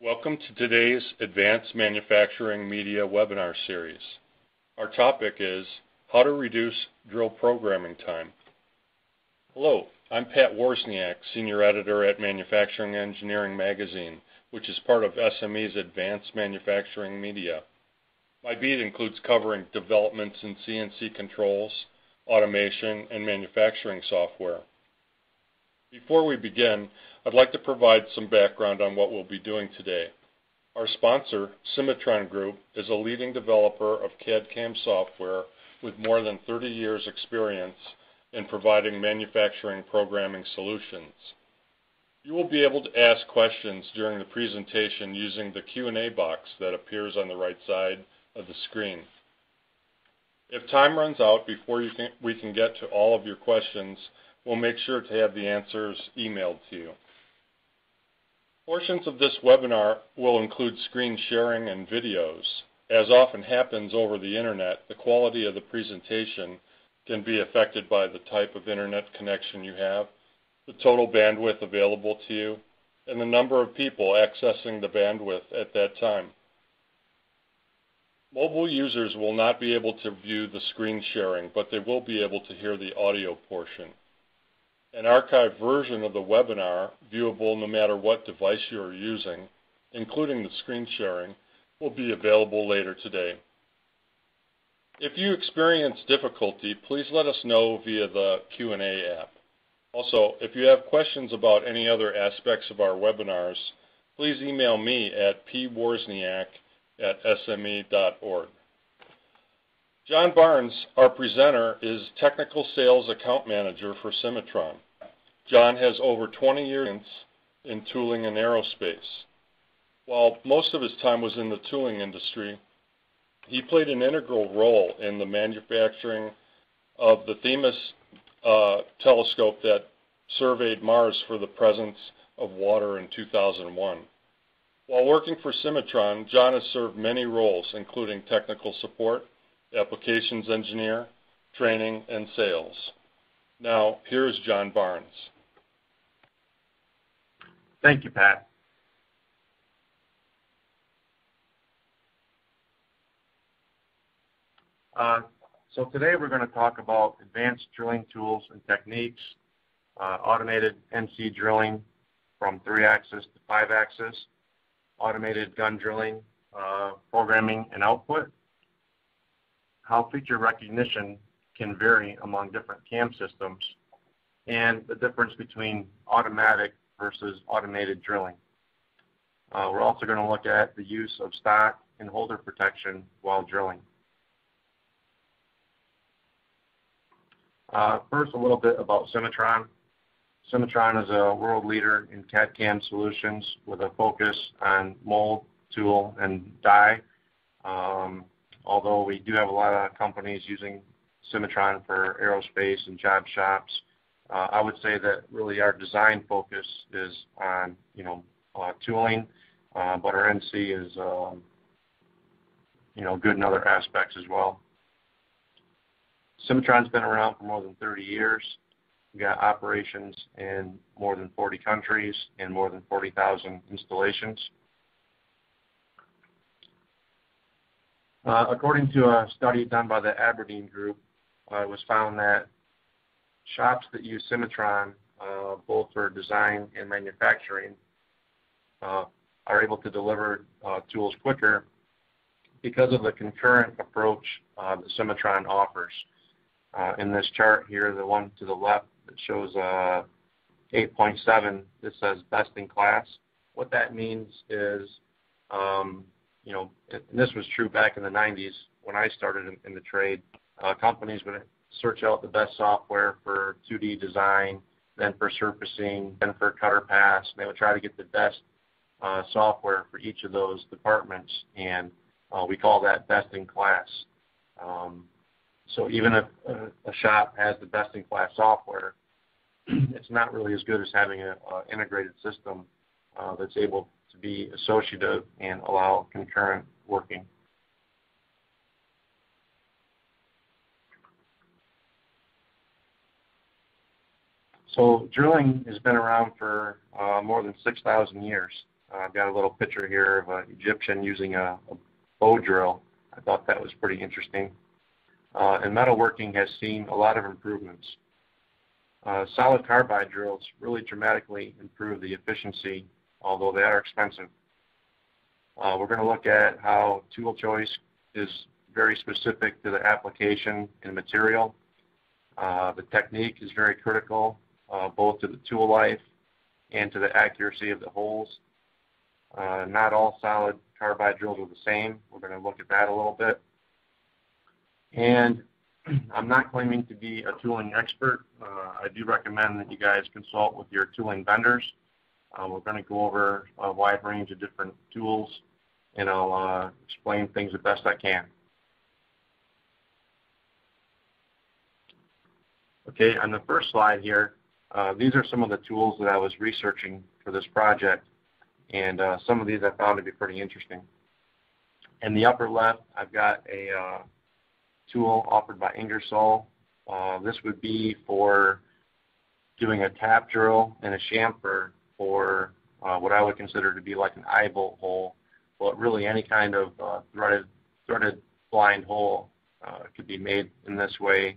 Welcome to today's Advanced Manufacturing Media webinar series. Our topic is How to Reduce Drill Programming Time. Hello, I'm Pat Wawrzyniak, Senior Editor at Manufacturing Engineering Magazine, which is part of SME's Advanced Manufacturing Media. My beat includes covering developments in CNC controls, automation, and manufacturing software. Before we begin, I'd like to provide some background on what we'll be doing today. Our sponsor, Cimatron Group, is a leading developer of CAD/CAM software with more than 30 years experience in providing manufacturing programming solutions. You will be able to ask questions during the presentation using the Q&A box that appears on the right side of the screen. If time runs out before we can get to all of your questions, we'll make sure to have the answers emailed to you. Portions of this webinar will include screen sharing and videos. As often happens over the internet, the quality of the presentation can be affected by the type of internet connection you have, the total bandwidth available to you, and the number of people accessing the bandwidth at that time. Mobile users will not be able to view the screen sharing, but they will be able to hear the audio portion. An archived version of the webinar, viewable no matter what device you are using, including the screen sharing, will be available later today. If you experience difficulty, please let us know via the Q&A app. Also, if you have questions about any other aspects of our webinars, please email me at pwawrzyniak at sme.org. John Barnes, our presenter, is Technical Sales Account Manager for Cimatron. John has over 20 years in tooling and aerospace. While most of his time was in the tooling industry, he played an integral role in the manufacturing of the Themis uh, telescope that surveyed Mars for the presence of water in 2001. While working for Cimatron, John has served many roles, including technical support, applications engineer, training, and sales. Now, here's John Barnes. Thank you, Pat. Uh, so today we're going to talk about advanced drilling tools and techniques, uh, automated NC drilling from 3-axis to 5-axis, automated gun drilling, uh, programming and output, how feature recognition can vary among different CAM systems, and the difference between automatic versus automated drilling. Uh, we're also going to look at the use of stock and holder protection while drilling. Uh, first, a little bit about Cimatron. Cimatron is a world leader in CAD-CAM solutions with a focus on mold, tool, and die. Um, although we do have a lot of companies using Cimatron for aerospace and job shops. Uh, I would say that really our design focus is on, you know, uh, tooling, uh, but our NC is, um, you know, good in other aspects as well. Cimatron's been around for more than 30 years. We've got operations in more than 40 countries and more than 40,000 installations. Uh, according to a study done by the Aberdeen Group, uh, it was found that shops that use Cimatron, uh, both for design and manufacturing, uh, are able to deliver uh, tools quicker because of the concurrent approach that Cimatron offers. in this chart here, the one to the left that shows 8.7, this says best in class. What that means is um, you know, and this was true back in the 90s when I started in, in the trade. Uh, companies would search out the best software for 2D design, then for surfacing, then for cutter pass. They would try to get the best uh, software for each of those departments, and uh, we call that best in class. Um, so even if a, a, shop has the best in class software, it's not really as good as having an integrated system uh, that's able to be associative and allow concurrent working. So drilling has been around for uh, more than 6,000 years. Uh, I've got a little picture here of an Egyptian using a, a bow drill. I thought that was pretty interesting. Uh, and metalworking has seen a lot of improvements. Uh, solid carbide drills really dramatically improve the efficiency, although they are expensive. Uh, we're going to look at how tool choice is very specific to the application and material. Uh, the technique is very critical, uh, both to the tool life and to the accuracy of the holes. Uh, not all solid carbide drills are the same. We're going to look at that a little bit. And I'm not claiming to be a tooling expert. Uh, I do recommend that you guys consult with your tooling vendors. Uh, we're going to go over a wide range of different tools, and I'll uh, explain things the best I can. Okay, on the first slide here, uh, these are some of the tools that I was researching for this project, and uh, some of these I found to be pretty interesting. In the upper left, I've got a uh, tool offered by Ingersoll. Uh, this would be for doing a tap drill and a chamfer for uh, what I would consider to be like an eye bolt hole, but really any kind of uh, threaded, threaded blind hole uh, could be made in this way.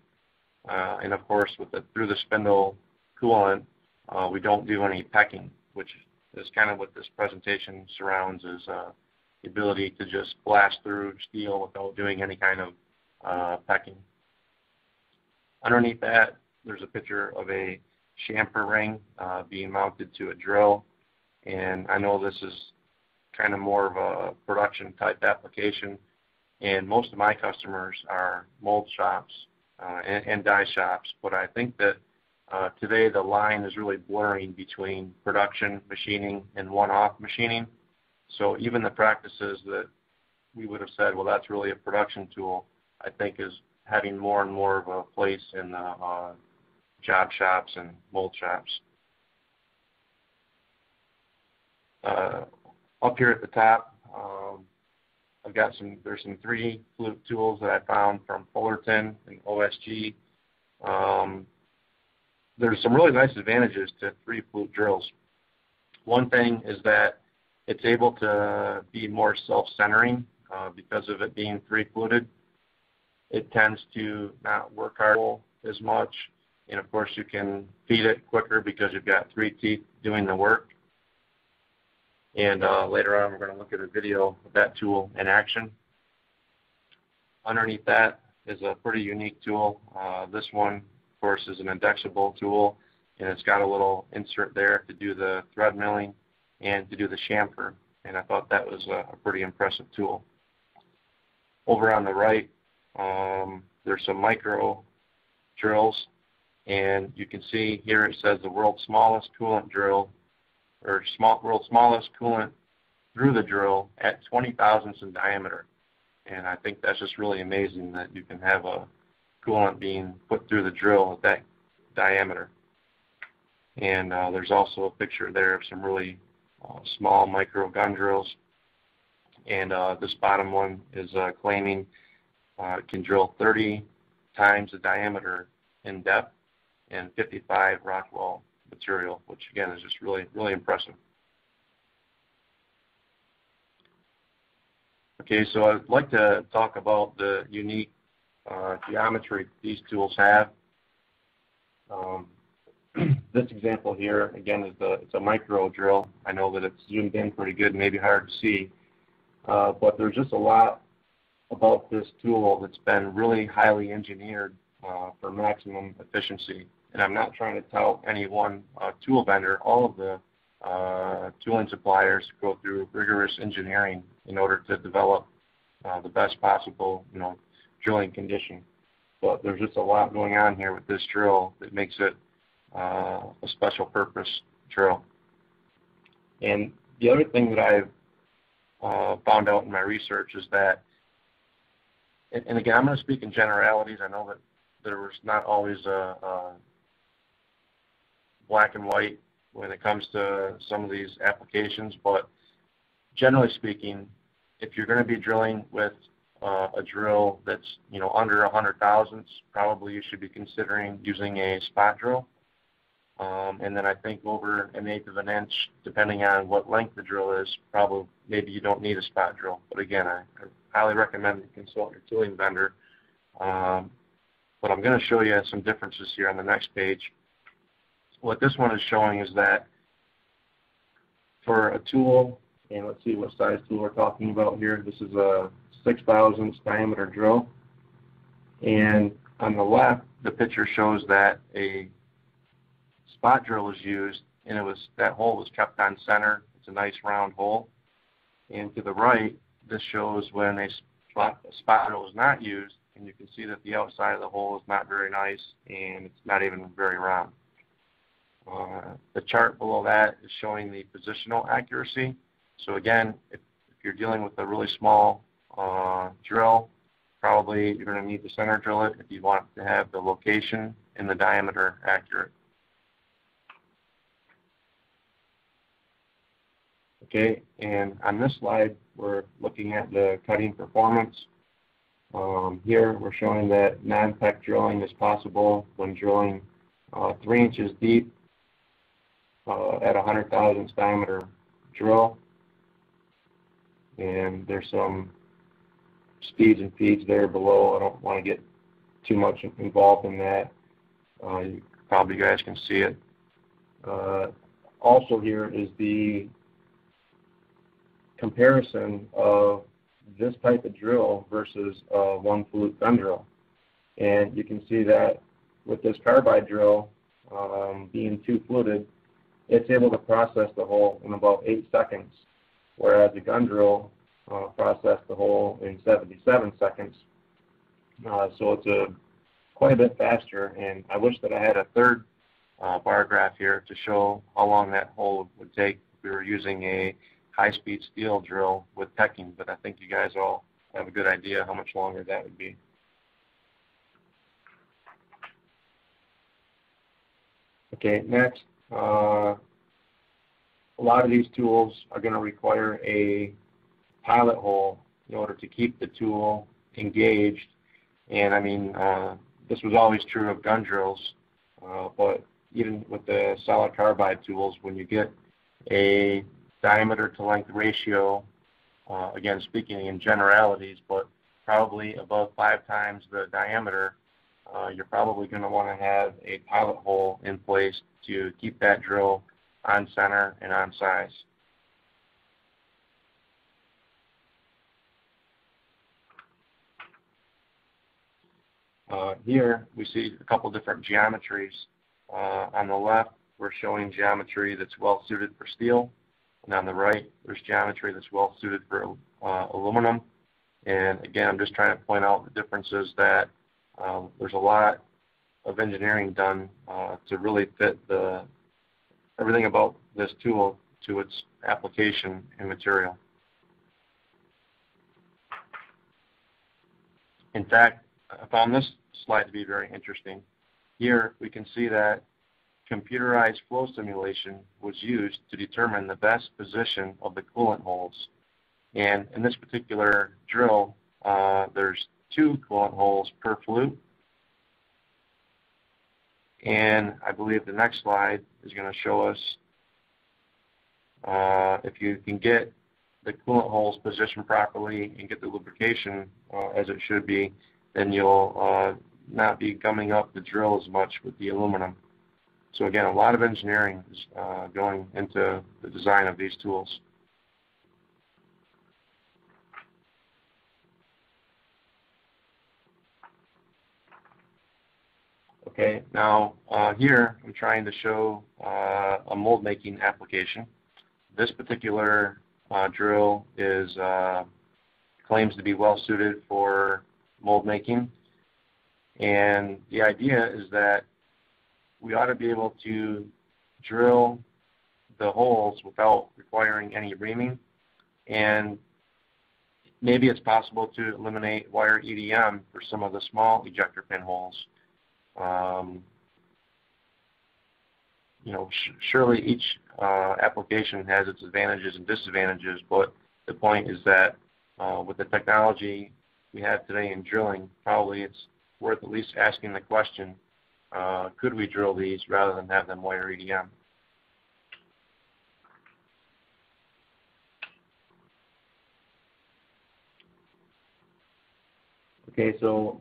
Uh, and of course, with the through the spindle coolant, uh, we don't do any pecking, which is kind of what this presentation surrounds is uh, the ability to just blast through steel without doing any kind of uh, pecking. Underneath that, there's a picture of a chamfer ring uh, being mounted to a drill. And I know this is kind of more of a production type application. And most of my customers are mold shops uh, and, and, die shops. But I think that uh, today the line is really blurring between production machining and one-off machining. So even the practices that we would have said, well, that's really a production tool, I think is having more and more of a place in the uh, job shops and mold shops. Uh, up here at the top, um, I've got some, there's some 3D flute tools that I found from Fullerton and OSG. Um, there's some really nice advantages to 3 flute drills. One thing is that it's able to be more self-centering uh, because of it being 3 fluted it tends to not work hard as much. And of course, you can feed it quicker because you've got three teeth doing the work. And uh, later on, we're going to look at a video of that tool in action. Underneath that is a pretty unique tool. Uh, this one, of course, is an indexable tool, and it's got a little insert there to do the thread milling and to do the chamfer. And I thought that was a, a pretty impressive tool. Over on the right, um, there's some micro drills, and you can see here it says the world's smallest coolant drill, or small, world's smallest coolant through the drill at 20 thousandths in diameter. And I think that's just really amazing that you can have a coolant being put through the drill at that diameter. And uh, there's also a picture there of some really uh, small micro gun drills. And uh, this bottom one is uh, claiming uh, can drill 30 times the diameter in depth and 55 Rockwell material, which again is just really, really impressive. Okay, so I'd like to talk about the unique uh, geometry these tools have. Um, this example here, again, is the, it's a micro drill. I know that it's zoomed in pretty good, maybe hard to see, uh, but there's just a lot about this tool that's been really highly engineered uh, for maximum efficiency. And I'm not trying to tell any one uh, tool vendor. All of the uh, tooling suppliers go through rigorous engineering in order to develop uh, the best possible, you know, drilling condition. But there's just a lot going on here with this drill that makes it uh, a special purpose drill. And the other thing that I've uh, found out in my research is that and, again, I'm going to speak in generalities. I know that there was not always a, a black and white when it comes to some of these applications, but generally speaking, if you're going to be drilling with uh, a drill that's you know under 100 thousandths, probably you should be considering using a spot drill. Um, and then I think over an eighth of an inch, depending on what length the drill is, probably maybe you don't need a spot drill. But again, I, I highly recommend you consult your tooling vendor. Um, but I'm going to show you some differences here on the next page. What this one is showing is that for a tool, and let's see what size tool we're talking about here. This is a 6 thousandths diameter drill. And on the left, the picture shows that a spot drill is used, and it was that hole was kept on center. It's a nice round hole. And to the right, this shows when a spot, a spot drill was not used, and you can see that the outside of the hole is not very nice, and it's not even very round. Uh, the chart below that is showing the positional accuracy. So again, if, if you're dealing with a really small uh, drill, probably you're going to need to center drill it if you want to have the location and the diameter accurate. Okay, and on this slide, we're looking at the cutting performance. Um, here, we're showing that non-peck drilling is possible when drilling uh, 3 inches deep uh, at 100 thousandths diameter drill. And there's some speeds and feeds there below. I don't want to get too much involved in that. Uh, you, probably you guys can see it. Uh, also here is the comparison of this type of drill versus uh, one flute gun drill. And you can see that with this carbide drill um, being two fluted, it's able to process the hole in about 8 seconds, whereas the gun drill uh, processed the hole in 77 seconds. Uh, so it's a quite a bit faster, and I wish that I had a third uh, bar graph here to show how long that hole would take if we were using a high-speed steel drill with pecking, but I think you guys all have a good idea how much longer that would be. Okay, next, uh, a lot of these tools are going to require a pilot hole in order to keep the tool engaged. And I mean, uh, this was always true of gun drills, uh, but even with the solid carbide tools, when you get a diameter to length ratio, uh, again speaking in generalities, but probably above five times the diameter, uh, you're probably going to want to have a pilot hole in place to keep that drill on center and on size. Uh, here we see a couple different geometries. Uh, on the left, we're showing geometry that's well suited for steel. And on the right, there's geometry that's well suited for uh, aluminum. And again, I'm just trying to point out the differences that um, there's a lot of engineering done uh, to really fit the everything about this tool to its application and material. In fact, I found this slide to be very interesting. Here we can see that computerized flow simulation was used to determine the best position of the coolant holes. And in this particular drill, uh, there's two coolant holes per flute. And I believe the next slide is going to show us uh, if you can get the coolant holes positioned properly and get the lubrication uh, as it should be, then you'll uh, not be gumming up the drill as much with the aluminum. So again, a lot of engineering is uh, going into the design of these tools. Okay, now uh, here I'm trying to show uh, a mold making application. This particular uh, drill is uh, claims to be well suited for mold making. And the idea is that we ought to be able to drill the holes without requiring any reaming. And maybe it's possible to eliminate wire EDM for some of the small ejector pin holes. Um, you know, surely each uh, application has its advantages and disadvantages, but the point is that uh, with the technology we have today in drilling, probably it's worth at least asking the question, uh, could we drill these rather than have them wire EDM? Okay, so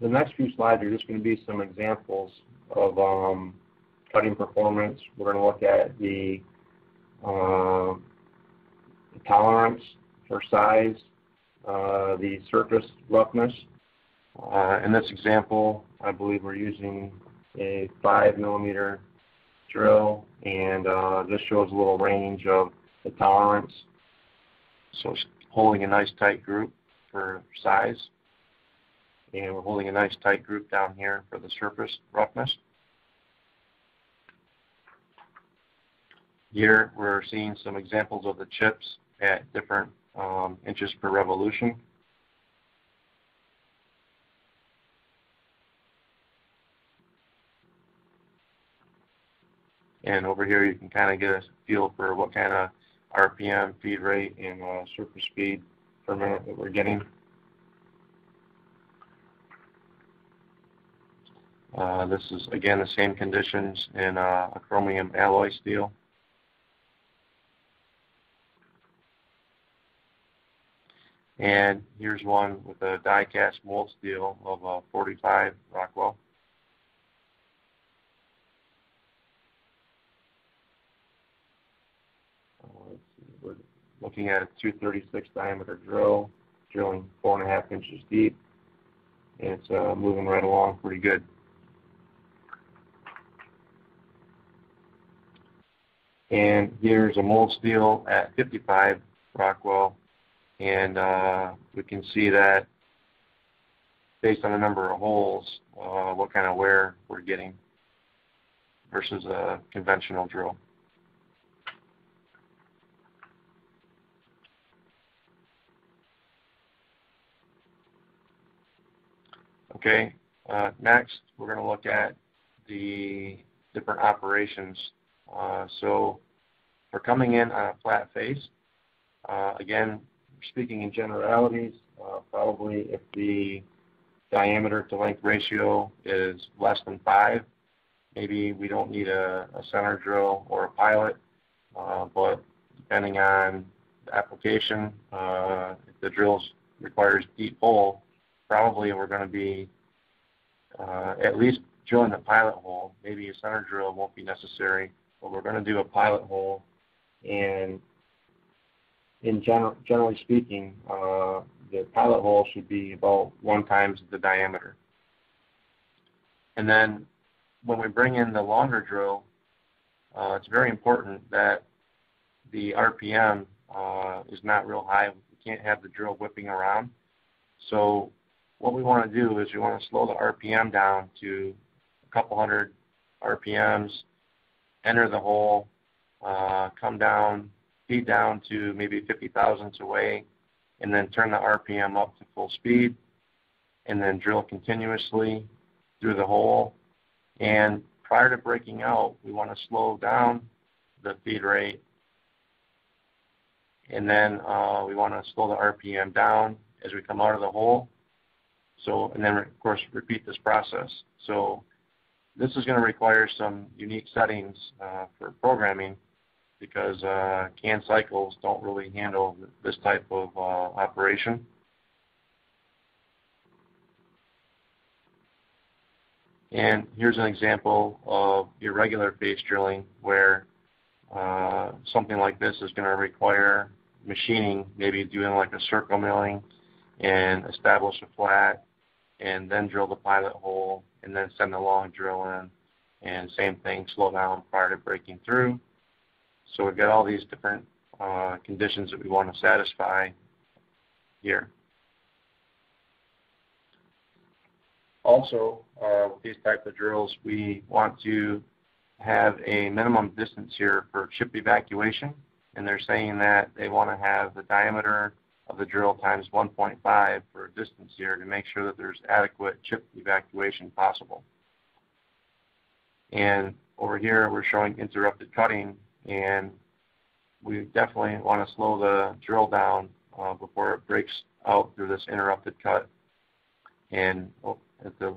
the next few slides are just going to be some examples of um, cutting performance. We're going to look at the, uh, tolerance for size, uh, the surface roughness. Uh, in this example, I believe we're using a 5 millimeter drill, and uh, this shows a little range of the tolerance. So it's holding a nice tight group for size and we're holding a nice tight group down here for the surface roughness. Here we're seeing some examples of the chips at different um, inches per revolution. And over here you can kind of get a feel for what kind of RPM, feed rate, and uh, surface speed per minute that we're getting. Uh, this is again the same conditions in uh, a chromium alloy steel. And here's one with a die cast mold steel of uh, 45 Rockwell. Uh, we're looking at a 236 diameter drill, drilling four and a half inches deep, and it's moving right along pretty good. And here's a mold steel at 55 Rockwell. And uh, we can see that based on the number of holes, uh, what kind of wear we're getting versus a conventional drill. Okay, uh, next we're going to look at the different operations uh, so for coming in on a flat face, uh, again, speaking in generalities, uh, probably if the diameter to length ratio is less than 5, maybe we don't need a, a center drill or a pilot, uh, but depending on the application, if the drill requires deep hole, probably we're going to be at least drilling the pilot hole. Maybe a center drill won't be necessary but we're going to do a pilot hole, and in general, generally speaking, uh, the pilot hole should be about one times the diameter. And then when we bring in the longer drill, uh, it's very important that the RPM uh, is not real high. We can't have the drill whipping around. So what we want to do is we want to slow the RPM down to a couple hundred RPMs enter the hole, uh, come down, feed down to maybe 50 thousandths away, and then turn the RPM up to full speed, and then drill continuously through the hole. And prior to breaking out, we want to slow down the feed rate, and then uh, we want to slow the RPM down as we come out of the hole. So, and then of course repeat this process. So this is going to require some unique settings uh, for programming because uh, canned cycles don't really handle this type of uh, operation. And here's an example of irregular face drilling where uh, something like this is going to require machining, maybe doing like a circle milling and establish a flat and then drill the pilot hole and then send the long drill in. And same thing, slow down prior to breaking through. So we've got all these different uh, conditions that we want to satisfy here. Also, uh, with these type of drills, we want to have a minimum distance here for chip evacuation. And they're saying that they want to have the diameter of the drill times 1.5 for a distance here to make sure that there's adequate chip evacuation possible. And over here we're showing interrupted cutting and we definitely want to slow the drill down uh, before it breaks out through this interrupted cut. And oh, at the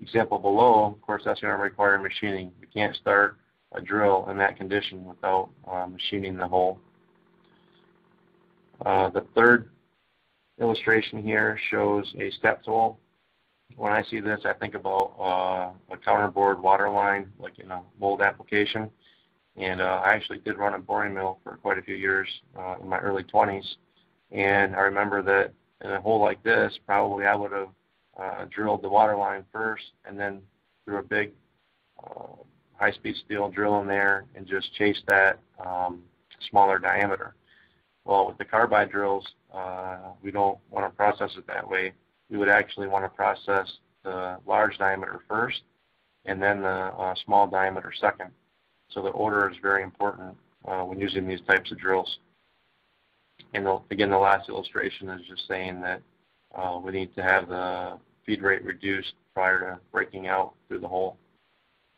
example below, of course, that's going to require machining. We can't start a drill in that condition without uh, machining the hole. Uh, the third illustration here shows a step tool. When I see this, I think about uh, a counterbored water line, like in a mold application. And uh, I actually did run a boring mill for quite a few years uh, in my early 20s. And I remember that in a hole like this, probably I would have uh, drilled the water line first and then threw a big uh, high-speed steel drill in there and just chased that um, smaller diameter. Well, with the carbide drills, uh, we don't want to process it that way. We would actually want to process the large diameter first and then the uh, small diameter second. So the order is very important uh, when using these types of drills. And the, again, the last illustration is just saying that uh, we need to have the feed rate reduced prior to breaking out through the hole.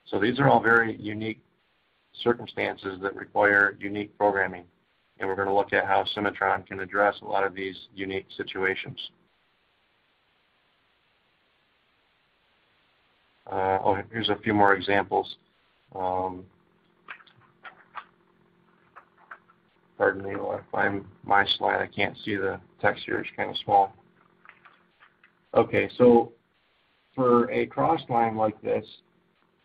So these are all very unique circumstances that require unique programming. And we're going to look at how Cimatron can address a lot of these unique situations. Uh, oh, here's a few more examples. Um, pardon me while I find my slide. I can't see the text here. It's kind of small. Okay, so for a cross line like this,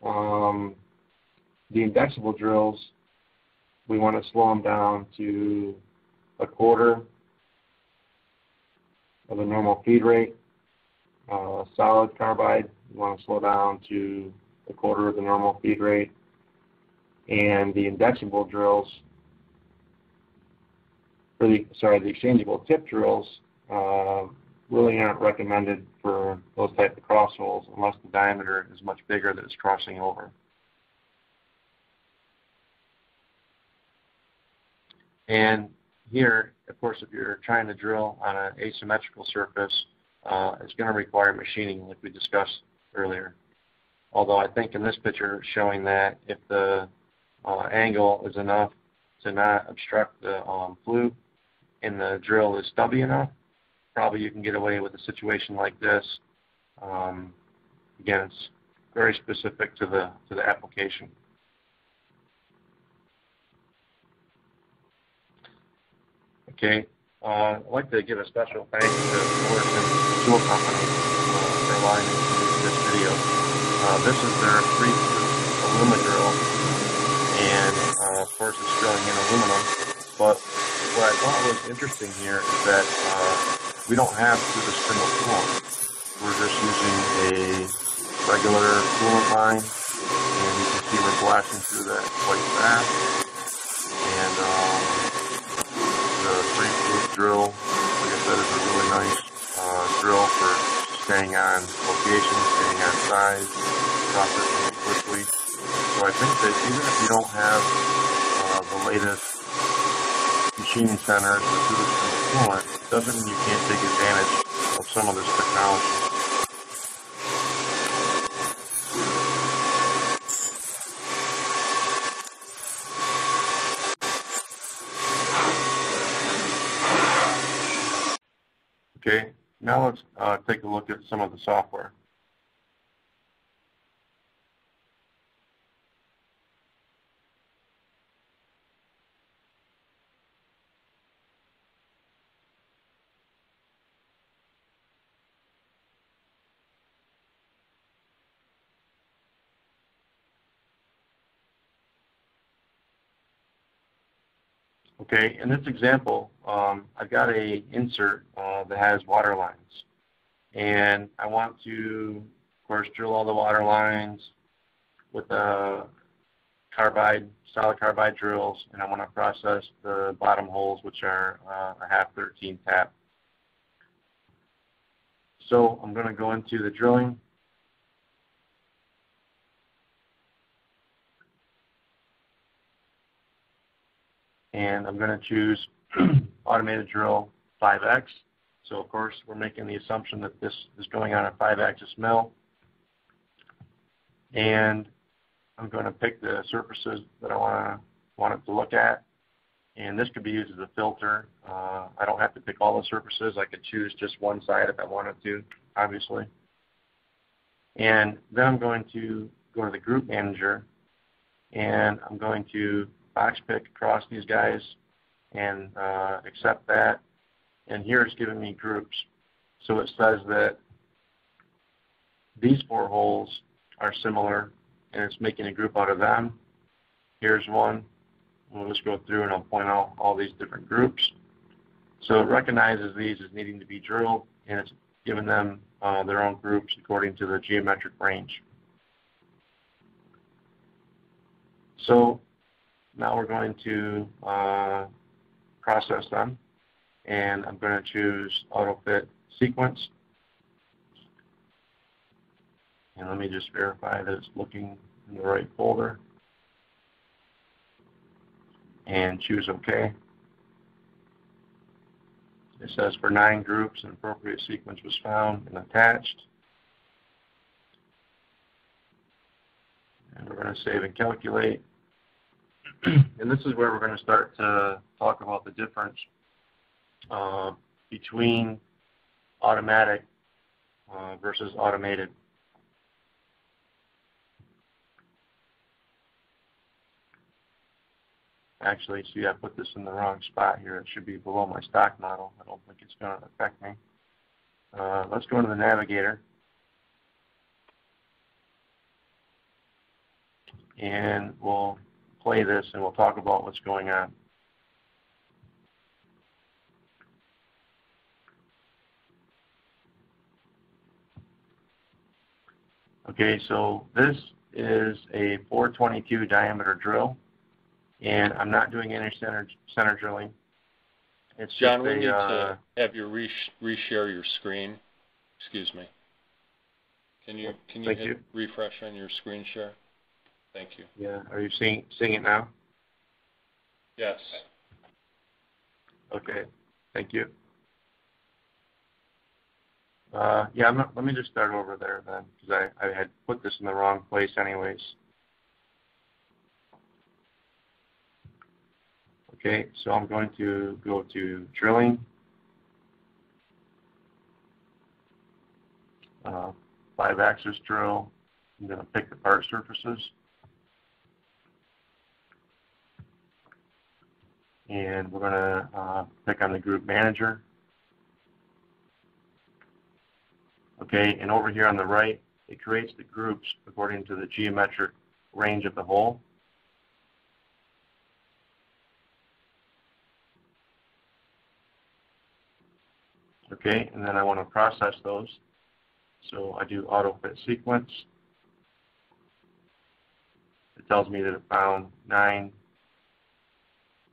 um, the indexable drills, we want to slow them down to a quarter of the normal feed rate. Uh, solid carbide, we want to slow down to a quarter of the normal feed rate. And the indexable drills, or the, sorry, the exchangeable tip drills, uh, really aren't recommended for those type of cross holes unless the diameter is much bigger that it's crossing over. And here, of course, if you're trying to drill on an asymmetrical surface, uh, it's going to require machining like we discussed earlier. Although I think in this picture showing that if the uh, angle is enough to not obstruct the um, flute and the drill is stubby enough, probably you can get away with a situation like this. Um, again, it's very specific to the to the application. Okay, uh, I'd like to give a special thanks to Morrison Tool Company uh, for allowing me to use this video. Uh, this is their three aluminum drill, and uh, of course it's drilling in aluminum. But what I thought was interesting here is that uh, we don't have through the spindle coolant. We're just using a regular coolant line, and you can see we're blasting through that quite fast. And um, the three flute drill, like I said, is a really nice uh, drill for staying on location, staying on size, processing quickly. So I think that even if you don't have uh, the latest machining centers through the coolant, doesn't mean you can't take advantage of some of this technology. Okay, now let's uh, take a look at some of the software. Okay, in this example, um, I've got a insert uh, that has water lines. And I want to, of course, drill all the water lines with the carbide, solid carbide drills, and I want to process the bottom holes, which are uh, a half 13 tap. So I'm going to go into the drilling and I'm going to choose automated drill 5X. So of course we're making the assumption that this is going on a 5-axis mill. And I'm going to pick the surfaces that I want to want it to look at. And this could be used as a filter. Uh, I don't have to pick all the surfaces. I could choose just one side if I wanted to, obviously. And then I'm going to go to the group manager and I'm going to box pick across these guys and uh, accept that. And here it's giving me groups. So it says that these four holes are similar and it's making a group out of them. Here's one. We'll just go through and I'll point out all these different groups. So it recognizes these as needing to be drilled and it's giving them uh, their own groups according to the geometric range. So now we're going to uh, process them and I'm going to choose auto fit sequence and let me just verify that it's looking in the right folder and choose OK. It says for nine groups, an appropriate sequence was found and attached. And we're going to save and calculate. And this is where we're going to start to talk about the difference uh, between automatic uh, versus automated. Actually, see, I put this in the wrong spot here. It should be below my stock model. I don't think it's going to affect me. Uh, let's go into the navigator. And we'll play this and we'll talk about what's going on. Okay, so this is a 422 diameter drill and I'm not doing any center center drilling. It's John, we a, need uh, to have you re reshare your screen. Excuse me. Can you can you hit you. refresh on your screen share? Thank you. Yeah. Are you seeing seeing it now? Yes. Okay. Thank you. Uh, yeah, not, let me just start over there then, because I, I had put this in the wrong place anyways. Okay, so I'm going to go to drilling. Uh, five axis drill. I'm going to pick the part surfaces. And we're going to uh, pick on the group manager. Okay, and over here on the right, it creates the groups according to the geometric range of the hole. Okay, and then I want to process those. So I do auto fit sequence. It tells me that it found nine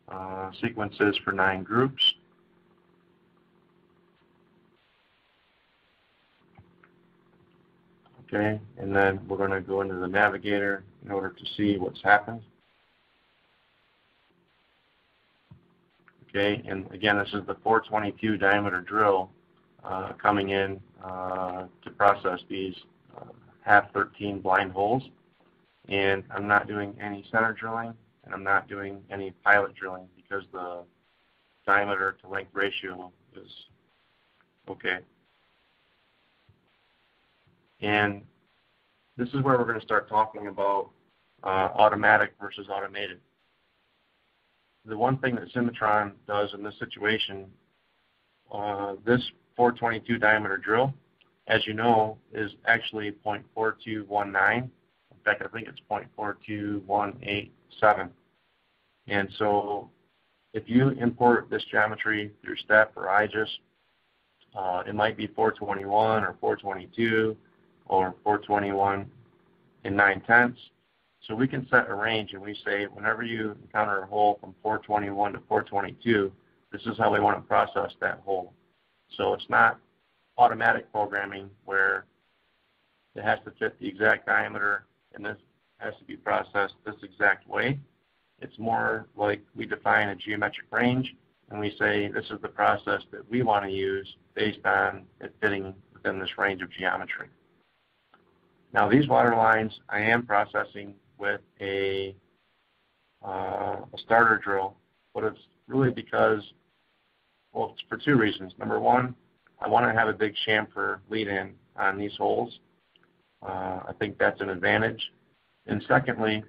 uh, sequences for nine groups. Okay, and then we're going to go into the navigator in order to see what's happened. Okay, and again, this is the 422 diameter drill uh, coming in uh, to process these uh, half 13 blind holes. And I'm not doing any center drilling, and I'm not doing any pilot drilling because the diameter to length ratio is okay. And this is where we're going to start talking about uh, automatic versus automated the one thing that Cimatron does in this situation, uh, this 422 diameter drill, as you know, is actually 0.4219. I think it's 0.42187. And so if you import this geometry through STEP or IGES, uh, it might be 421 or 422 or 421 and 9 tenths. So we can set a range and we say whenever you encounter a hole from 421 to 422, this is how we want to process that hole. So it's not automatic programming where it has to fit the exact diameter and this has to be processed this exact way. It's more like we define a geometric range and we say this is the process that we want to use based on it fitting within this range of geometry. Now these water lines I am processing with a, uh, a starter drill, but it's really because, well, it's for two reasons. Number one, I want to have a big chamfer lead in on these holes. Uh, I think that's an advantage. And secondly,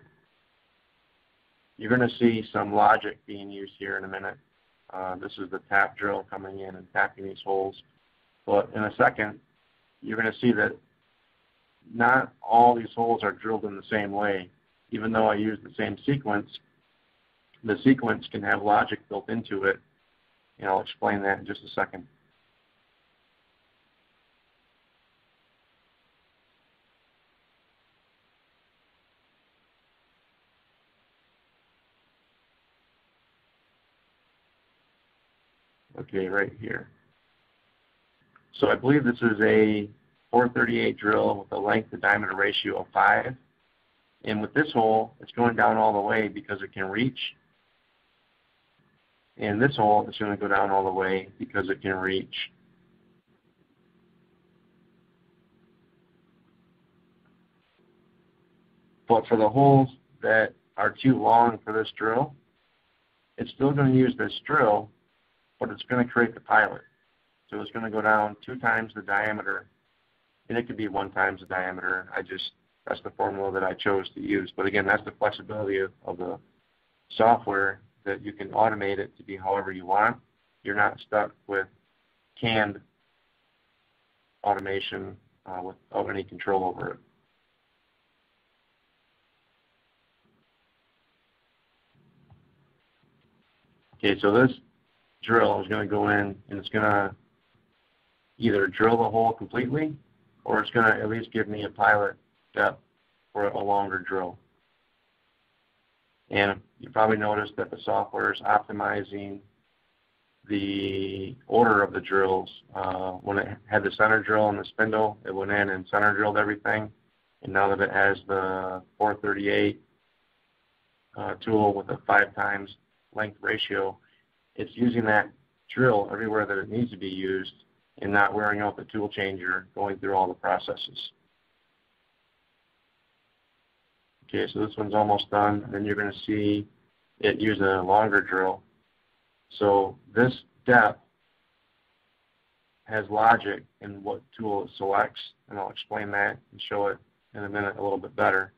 you're going to see some logic being used here in a minute. Uh, this is the tap drill coming in and tapping these holes. But in a second, you're going to see that not all these holes are drilled in the same way. Even though I use the same sequence, the sequence can have logic built into it, and I'll explain that in just a second. Okay, right here. So I believe this is a 438 drill with a length to diameter ratio of 5. And with this hole, it's going down all the way because it can reach. And this hole is going to go down all the way because it can reach. But for the holes that are too long for this drill, it's still going to use this drill, but it's going to create the pilot. So it's going to go down two times the diameter, and it could be one times the diameter. I just that's the formula that I chose to use. But again, that's the flexibility of, of the software that you can automate it to be however you want. You're not stuck with canned automation uh, without any control over it. Okay, so this drill is going to go in and it's going to either drill the hole completely or it's going to at least give me a pilot depth for a longer drill. And you probably noticed that the software is optimizing the order of the drills. Uh, when it had the center drill and the spindle, it went in and center drilled everything. And now that it has the 438 uh, tool with a five times length ratio, it's using that drill everywhere that it needs to be used and not wearing out the tool changer going through all the processes. Okay, so this one's almost done. Then you're going to see it use a longer drill. So this depth has logic in what tool it selects, and I'll explain that and show it in a minute a little bit better.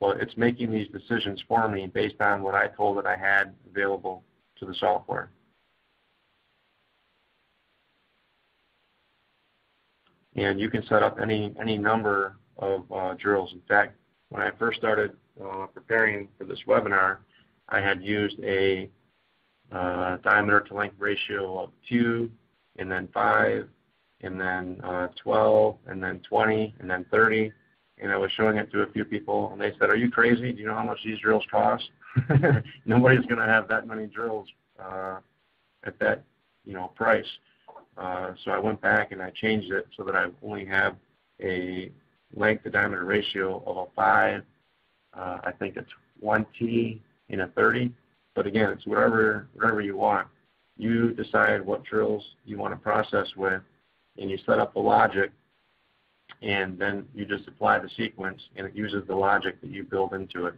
But it's making these decisions for me based on what I told it I had available to the software. And you can set up any any number of uh, drills. In fact, when I first started uh, preparing for this webinar, I had used a uh, diameter to length ratio of 2, and then 5, and then uh, 12, and then 20, and then 30. And I was showing it to a few people, and they said, are you crazy? Do you know how much these drills cost? Nobody's going to have that many drills uh, at that you know price. Uh, so I went back and I changed it so that I only have a length to diameter ratio of a 5, uh, I think a 20 and a 30. But again, it's whatever, whatever you want. You decide what drills you want to process with, and you set up the logic, and then you just apply the sequence, and it uses the logic that you build into it.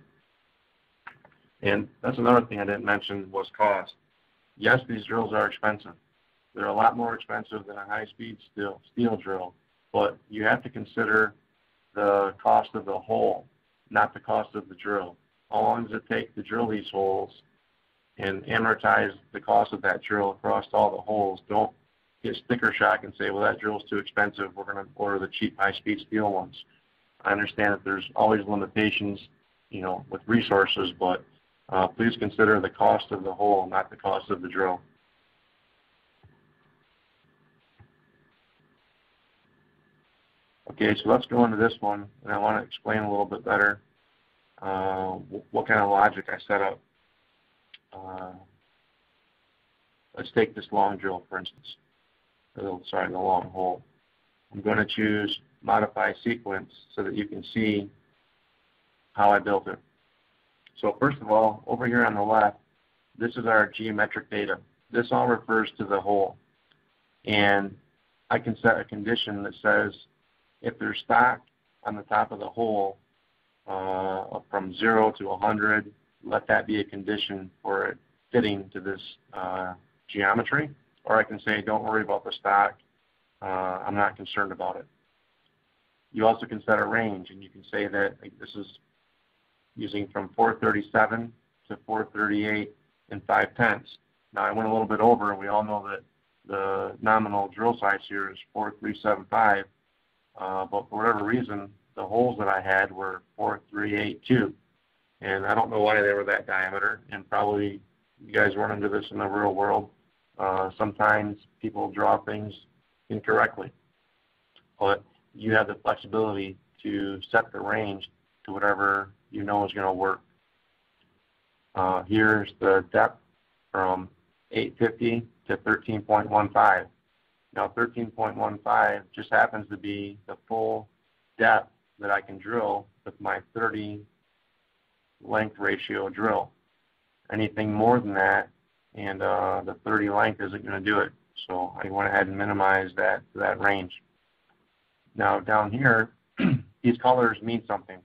And that's another thing I didn't mention was cost. Yes, these drills are expensive. They're a lot more expensive than a high-speed steel, steel drill, but you have to consider the cost of the hole, not the cost of the drill. How long does it take to drill these holes and amortize the cost of that drill across all the holes? Don't get sticker shock and say, well, that drill's too expensive. We're going to order the cheap high-speed steel ones. I understand that there's always limitations, you know, with resources, but uh, please consider the cost of the hole, not the cost of the drill. Okay, so let's go into this one, and I want to explain a little bit better uh, what kind of logic I set up. Uh, let's take this long drill, for instance. Oh, sorry, the long hole. I'm going to choose Modify Sequence so that you can see how I built it. So first of all, over here on the left, this is our geometric data. This all refers to the hole. And I can set a condition that says if they're stock on the top of the hole uh, from 0 to 100, let that be a condition for it fitting to this uh, geometry. Or I can say, don't worry about the stock. Uh, I'm not concerned about it. you also can set a range, and you can say that like, this is using from 437 to 438 and 5 tenths. Now I went a little bit over, and we all know that the nominal drill size here is 4375, uh, but for whatever reason, the holes that I had were 4382. And I don't know why they were that diameter, and probably you guys run into this in the real world. Uh, sometimes people draw things incorrectly, but you have the flexibility to set the range to whatever you know is going to work. Uh, here's the depth from 850 to 13.15. Now 13.15 just happens to be the full depth that I can drill with my 30 length ratio drill. Anything more than that and uh, the 30 length isn't going to do it. So I went ahead and minimized that that range. Now down here, these colors mean something.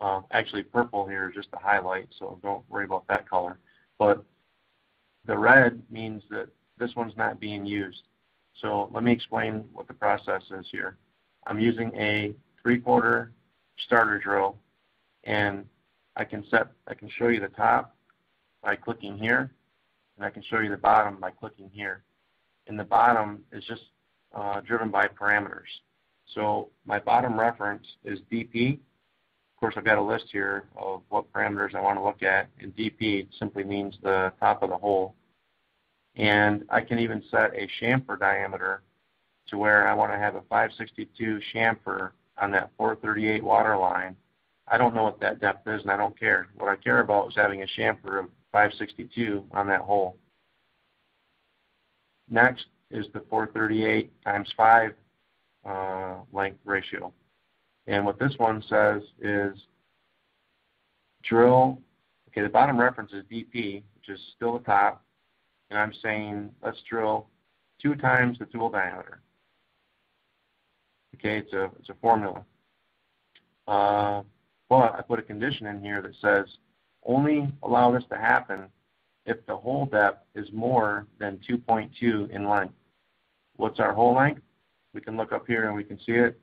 Uh, actually, purple here is just a highlight, so don't worry about that color. But the red means that this one's not being used. So let me explain what the process is here. I'm using a three-quarter starter drill, and I can set, I can show you the top by clicking here, and I can show you the bottom by clicking here. And the bottom is just uh, driven by parameters. So my bottom reference is DP. Of course, I've got a list here of what parameters I want to look at, and DP simply means the top of the hole. And I can even set a chamfer diameter to where I want to have a 562 chamfer on that 438 water line. I don't know what that depth is, and I don't care. What I care about is having a chamfer of 562 on that hole. Next is the 438 times 5 uh, length ratio. And what this one says is drill, okay, the bottom reference is DP, which is still the top, and I'm saying let's drill two times the tool diameter. Okay, it's a, it's a formula. Uh, but I put a condition in here that says only allow this to happen if the hole depth is more than 2.2 in length. What's our hole length? We can look up here and we can see it.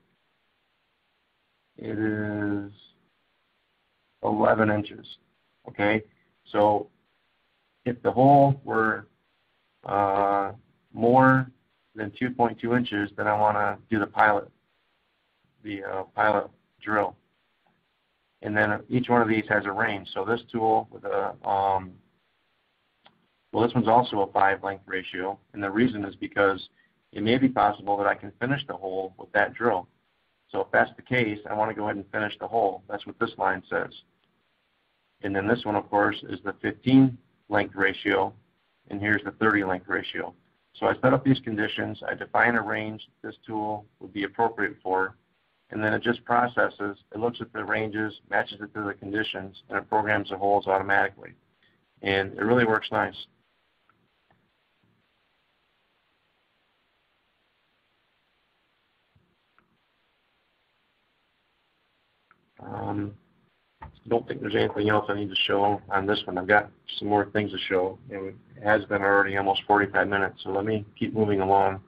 It is 11 inches. Okay, so if the hole were uh, more than 2.2 inches, then I want to do the pilot, the uh, pilot drill. And then each one of these has a range. So this tool with a, um, well, this one's also a five length ratio. And the reason is because it may be possible that I can finish the hole with that drill. So if that's the case, I want to go ahead and finish the hole. That's what this line says. And then this one, of course, is the 15 length ratio, and here's the 30 length ratio. So I set up these conditions, I define a range this tool would be appropriate for, and then it just processes, it looks at the ranges, matches it to the conditions, and it programs the holes automatically. And it really works nice. Um, don't think there's anything else I need to show on this one. I've got some more things to show. It has been already almost 45 minutes, so let me keep moving along.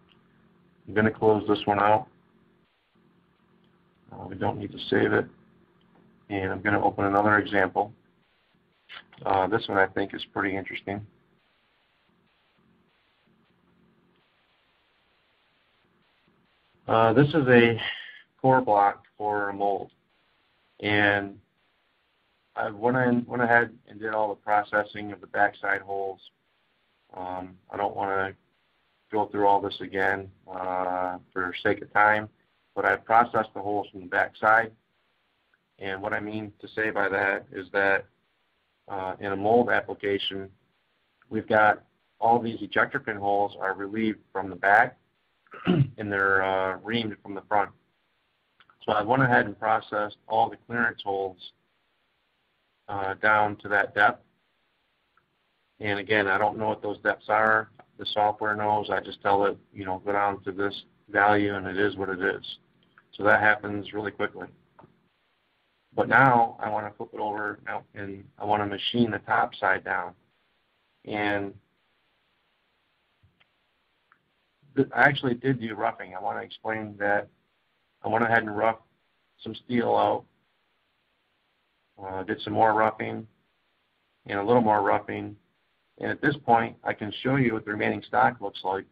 I'm going to close this one out. Uh, we don't need to save it. And I'm going to open another example. Uh, this one I think is pretty interesting. Uh, this is a core block for a mold. And I went, in, went ahead and did all the processing of the backside holes. Um, I don't want to go through all this again uh, for sake of time, but I processed the holes from the backside. And what I mean to say by that is that uh, in a mold application, we've got all these ejector pin holes are relieved from the back and they're uh, reamed from the front. So I went ahead and processed all the clearance holes uh, down to that depth. And again, I don't know what those depths are. The software knows. I just tell it, you know, go down to this value and it is what it is. So that happens really quickly. But now I want to flip it over and I want to machine the top side down. And I actually did do roughing. I want to explain that I went ahead and roughed some steel out, uh, did some more roughing, and a little more roughing. And at this point, I can show you what the remaining stock looks like.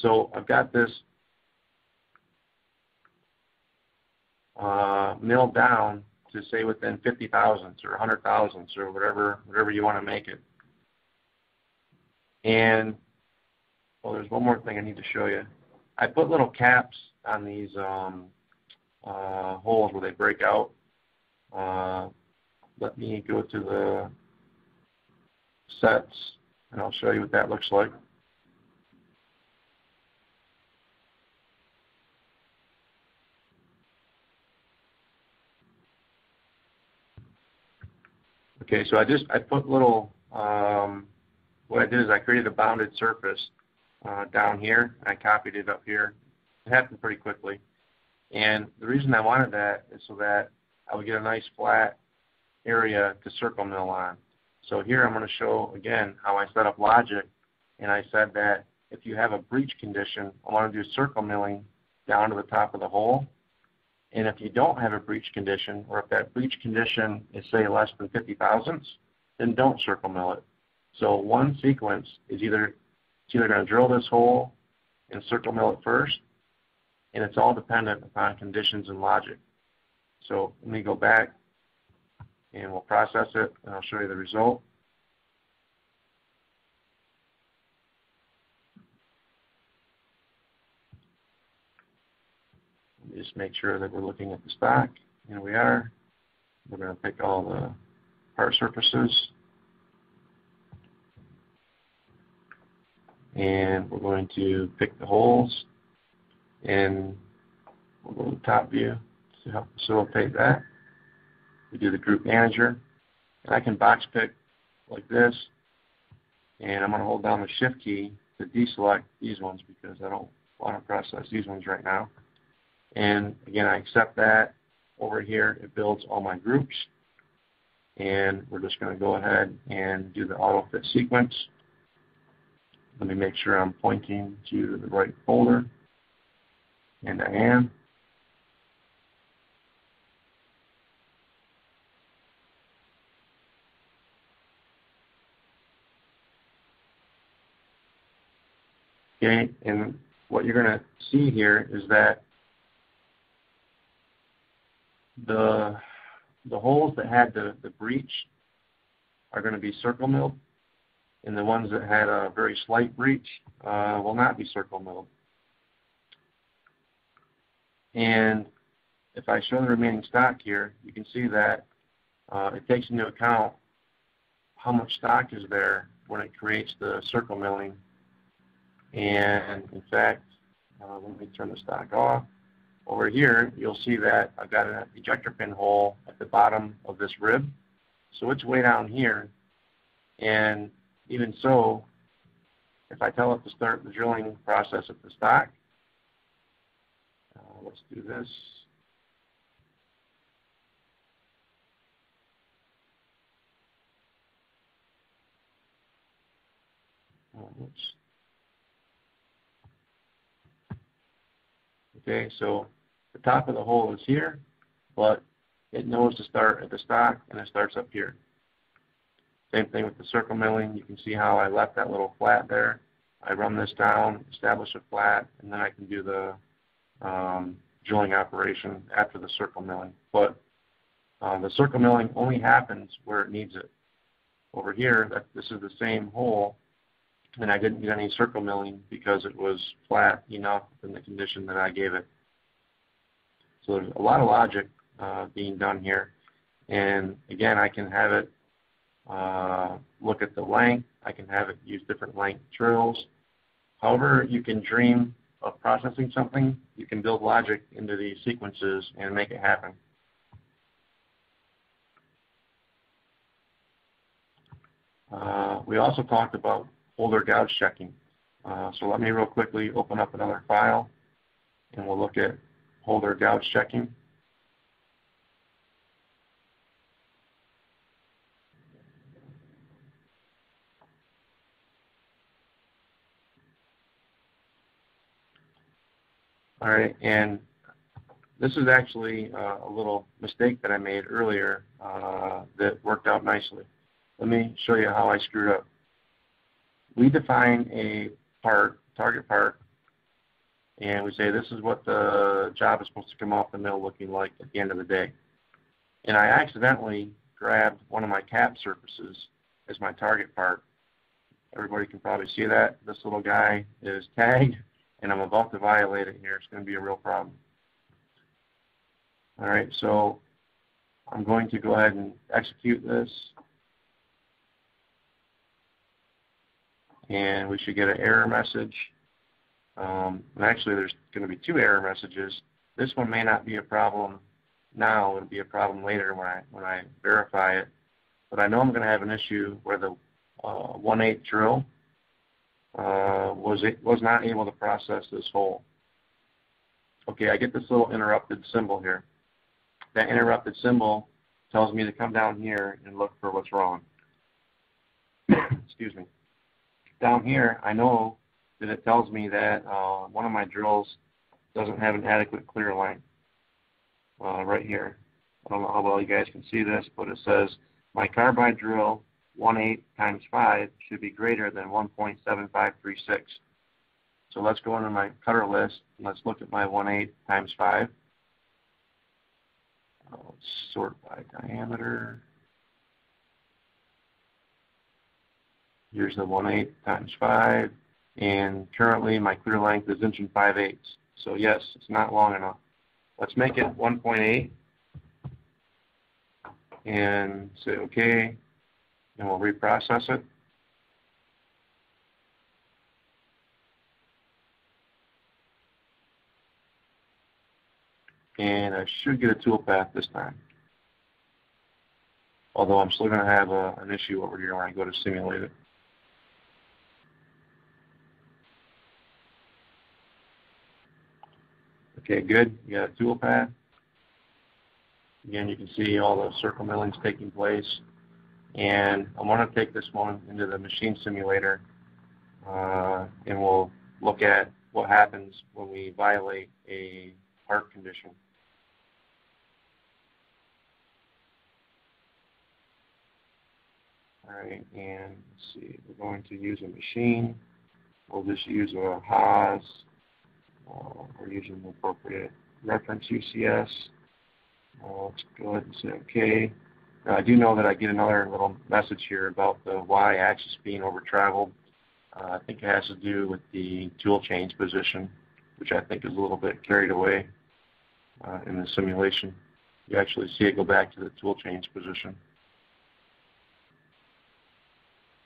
So I've got this uh, milled down to say within 50 thousandths or 100 thousandths or whatever whatever you want to make it. And well, there's one more thing I need to show you. I put little caps on these um, uh, holes where they break out. Uh, let me go to the sets and I'll show you what that looks like. Okay, so I just I put little um, what I did is I created a bounded surface uh, down here and I copied it up here. It happened pretty quickly. And the reason I wanted that is so that I would get a nice flat area to circle mill on. So here I'm going to show again how I set up logic and I said that if you have a breach condition, I want to do circle milling down to the top of the hole. And if you don't have a breach condition, or if that breach condition is say less than 50 thousandths, then don't circle mill it. So one sequence is either it's either going to drill this hole and circle mill it first, and it's all dependent upon conditions and logic. So let me go back and we'll process it and I'll show you the result. Just make sure that we're looking at the stock. Here we are. We're going to pick all the part surfaces. And we're going to pick the holes. And we'll go to top view to help facilitate that. We do the group manager. And I can box pick like this. And I'm going to hold down the shift key to deselect these ones because I don't want to process these ones right now. And again, I accept that. Over here, it builds all my groups. And we're just going to go ahead and do the auto fit sequence. Let me make sure I'm pointing to the right folder. And I am. Okay, and what you're going to see here is that the the holes that had the, the breach are going to be circle milled, and the ones that had a very slight breach uh, will not be circle milled. And if I show the remaining stock here, you can see that uh, it takes into account how much stock is there when it creates the circle milling. And in fact, uh, let me turn the stock off. Over here, you'll see that I've got an ejector pin hole at the bottom of this rib. So it's way down here. And even so, if I tell it to start the drilling process at the stock, let's do this. Uh, Oops. Okay, so the top of the hole is here, but it knows to start at the stock and it starts up here. Same thing with the circle milling. You can see how I left that little flat there. I run this down, establish a flat, and then I can do the um, drilling operation after the circle milling. But um, the circle milling only happens where it needs it. Over here, that, this is the same hole, and I didn't get any circle milling because it was flat enough in the condition that I gave it. So there's a lot of logic uh, being done here. And again, I can have it uh, look at the length. I can have it use different length drills. However you can dream of processing something, you can build logic into these sequences and make it happen. Uh, we also talked about holder gouge checking. Uh, so let me real quickly open up another file and we'll look at holder gouge checking. All right, and this is actually uh, a little mistake that I made earlier uh, that worked out nicely. Let me show you how I screwed up. We define a part, target part, and we say this is what the job is supposed to come off the mill looking like at the end of the day. And I accidentally grabbed one of my cap surfaces as my target part. Everybody can probably see that. This little guy is tagged, and I'm about to violate it here. It's going to be a real problem. All right, so I'm going to go ahead and execute this. And we should get an error message. Um, and actually, there's going to be two error messages. This one may not be a problem now. It'll be a problem later when I when I verify it. But I know I'm going to have an issue where the uh, 1/8 drill uh, was it was not able to process this hole. Okay, I get this little interrupted symbol here. That interrupted symbol tells me to come down here and look for what's wrong. Excuse me. Down here, I know that it tells me that uh, one of my drills doesn't have an adequate clear length Uh, right here. I don't know how well you guys can see this, but it says my carbide drill 1/8 times 5 should be greater than 1.7536. So let's go into my cutter list and let's look at my 1/8 times 5. Let's sort by diameter. Here's the 1/8 times 5, and currently my clear length is inch and 5 eighths. So yes, it's not long enough. Let's make it 1.8 and say OK, and we'll reprocess it. And I should get a toolpath this time. Although I'm still going to have a, an issue over here when I go to simulate it. Okay, good. You got a toolpath. Again, you can see all the circle millings taking place. And I want to take this one into the machine simulator uh, and we'll look at what happens when we violate a part condition. All right, and let's see, we're going to use a machine. We'll just use a Haas. Uh, we're using the appropriate reference UCS. Uh, let's go ahead and say OK. Now, I do know that I get another little message here about the y-axis being over-traveled. Uh, I think it has to do with the tool change position, which I think is a little bit carried away uh, in the simulation. You actually see it go back to the tool change position.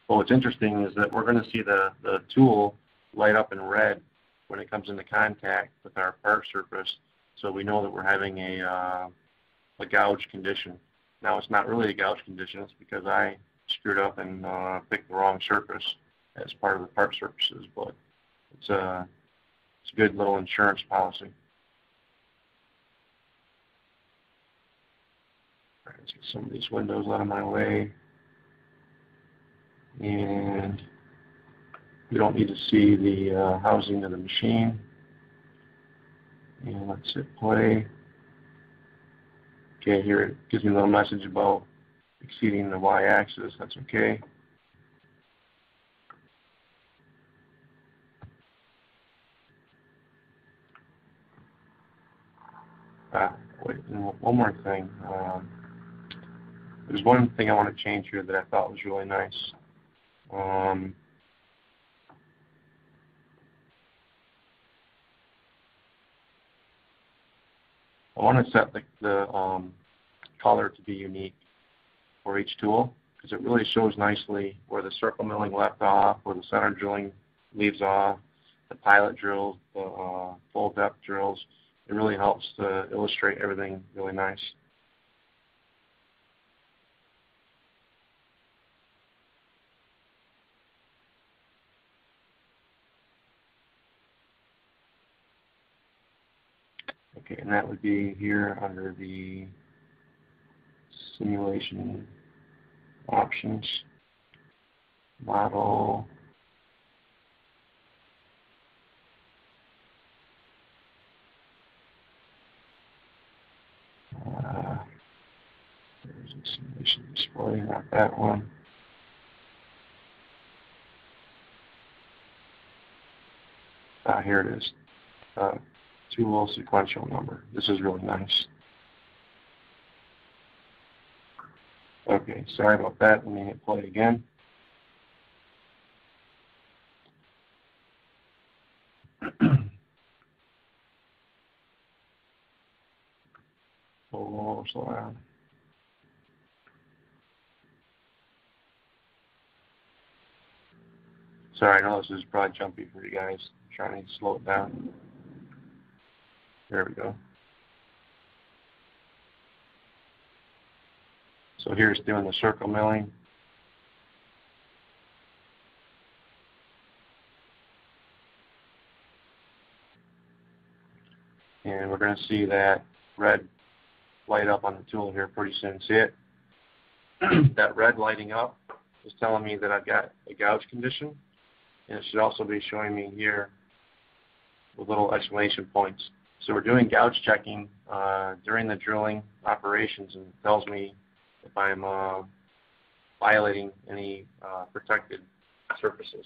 Well, what's interesting is that we're going to see the, the tool light up in red when it comes into contact with our part surface, so we know that we're having a, uh, a gouge condition. Now, it's not really a gouge condition. It's because I screwed up and uh, picked the wrong surface as part of the part surfaces, but it's a, it's a good little insurance policy. All right, let's get some of these windows out of my way. And we don't need to see the uh, housing of the machine. And let's hit play. Okay, here it gives me a little message about exceeding the y-axis. That's okay. Ah, wait, one more thing. Um, there's one thing I want to change here that I thought was really nice. Um, I want to set the, the um, color to be unique for each tool because it really shows nicely where the circle milling left off, where the center drilling leaves off, the pilot drills, the uh, full depth drills. It really helps to illustrate everything really nice. and that would be here under the simulation options, model, uh, there's a simulation display, not that one. Ah, here it is. Uh, tool sequential number. This is really nice. Okay, sorry about that. Let me hit play again. oh, slow. Sorry, I know this is probably jumpy for you guys. I'm trying to slow it down. There we go. So here's doing the circle milling. And we're going to see that red light up on the tool here pretty soon. See it? that red lighting up is telling me that I've got a gouge condition. And it should also be showing me here with little exclamation points. So we're doing gouge checking uh, during the drilling operations and it tells me if I'm uh, violating any uh, protected surfaces.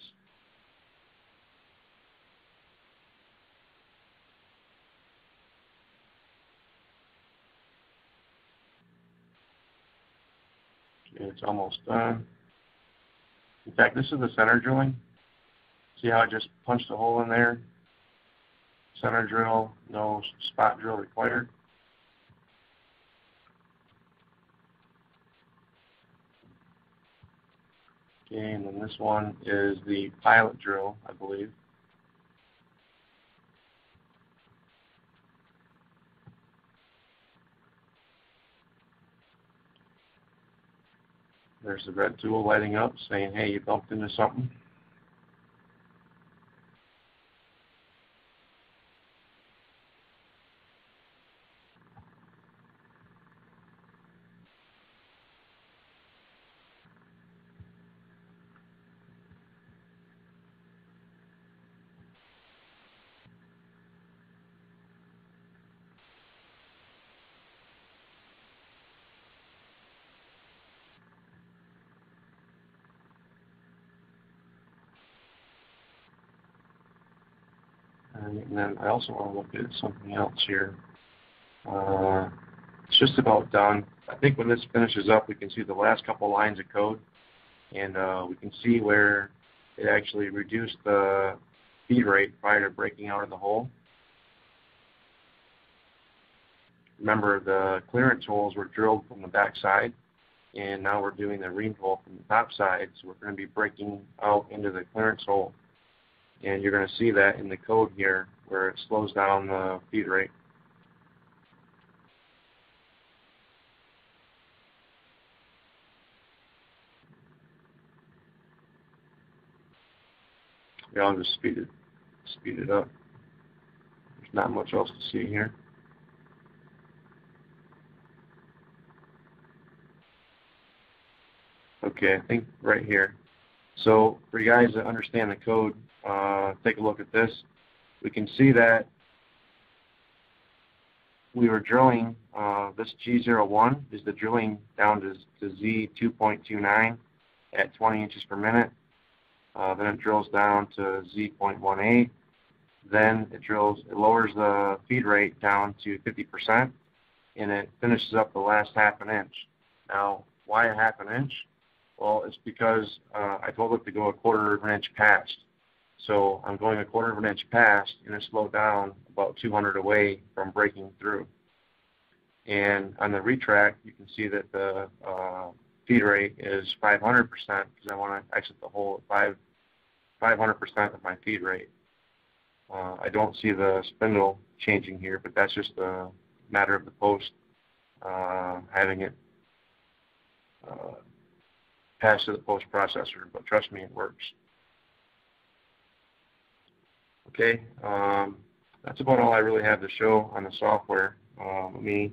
It's almost done. In fact, this is the center drilling. See how I just punched a hole in there? Center drill, no spot drill required. Okay, and then this one is the pilot drill, I believe. There's the red tool lighting up saying, hey, you bumped into something. And then I also want to look at something else here. Uh, it's just about done. I think when this finishes up, we can see the last couple lines of code, and uh, we can see where it actually reduced the feed rate prior to breaking out of the hole. Remember, the clearance holes were drilled from the back side, and now we're doing the ream hole from the top side, so we're going to be breaking out into the clearance hole and you're going to see that in the code here where it slows down the feed rate. Yeah, I'll just speed it, speed it up. There's not much else to see here. Okay, I think right here. So for you guys that understand the code, uh, take a look at this. We can see that we were drilling, uh, this G01 is the drilling down to, to Z2.29 at 20 inches per minute. Uh, then it drills down to Z.18. Then it drills, it lowers the feed rate down to 50%, and it finishes up the last half an inch. Now, why a half an inch? Well, it's because uh, I told it to go a quarter of an inch past. So I'm going a quarter of an inch past and it slowed down about 200 away from breaking through. And on the retract, you can see that the uh, feed rate is 500% because I want to exit the hole at 5, 500% of my feed rate. Uh, I don't see the spindle changing here, but that's just a matter of the post uh, having it uh, pass to the post processor, but trust me, it works. Okay, um, that's about all I really have to show on the software. Uh, let me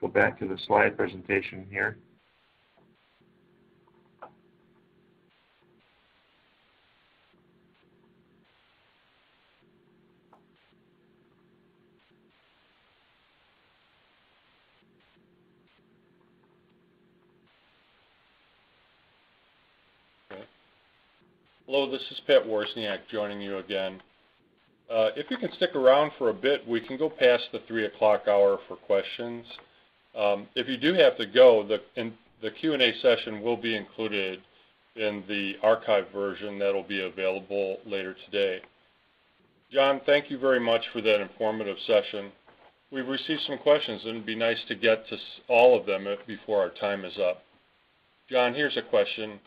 go back to the slide presentation here. Hello, this is Pat Wozniak joining you again. Uh, if you can stick around for a bit, we can go past the 3 o'clock hour for questions. Um, if you do have to go, the, the Q&A session will be included in the archive version that will be available later today. John, thank you very much for that informative session. We've received some questions, and it'd be nice to get to all of them before our time is up. John, here's a question.